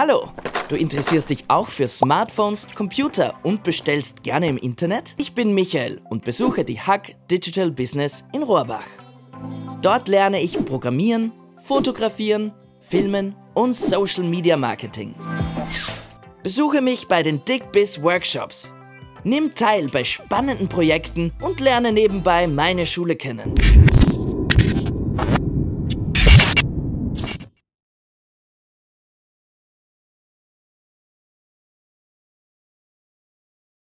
Hallo, du interessierst dich auch für Smartphones, Computer und bestellst gerne im Internet? Ich bin Michael und besuche die Hack Digital Business in Rohrbach. Dort lerne ich Programmieren, Fotografieren, Filmen und Social Media Marketing. Besuche mich bei den DigBiz Workshops. Nimm teil bei spannenden Projekten und lerne nebenbei meine Schule kennen.